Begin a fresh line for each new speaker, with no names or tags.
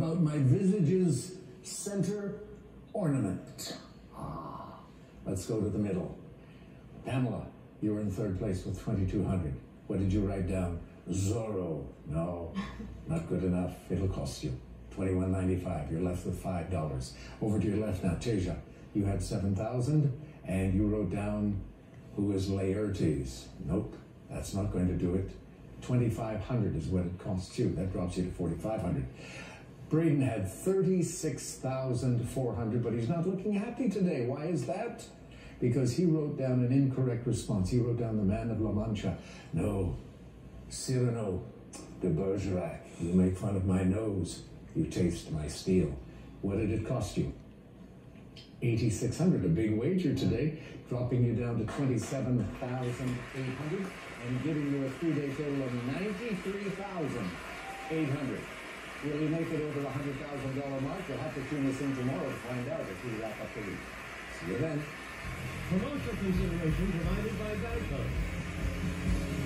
my visage's center ornament. Ah, let's go to the middle. Pamela, you were in third place with 2,200. What did you write down? Zorro. No, not good enough. It'll cost you. 21.95. You're left with $5. Over to your left now, Teja. You had 7,000 and you wrote down who is Laertes. Nope, that's not going to do it. 2,500 is what it costs you. That drops you to 4,500. Brayden had 36,400, but he's not looking happy today. Why is that? Because he wrote down an incorrect response. He wrote down the man of La Mancha. No, Cyrano de Bergerac. You make fun of my nose. You taste my steel. What did it cost you? 8,600, a big wager today, dropping you down to 27,800 and giving you a three-day total of 93,800. Will you make it over the $100,000 mark? You'll have to tune us in tomorrow to find out if we wrap up the week. See you then.
Promotional consideration provided by Geico.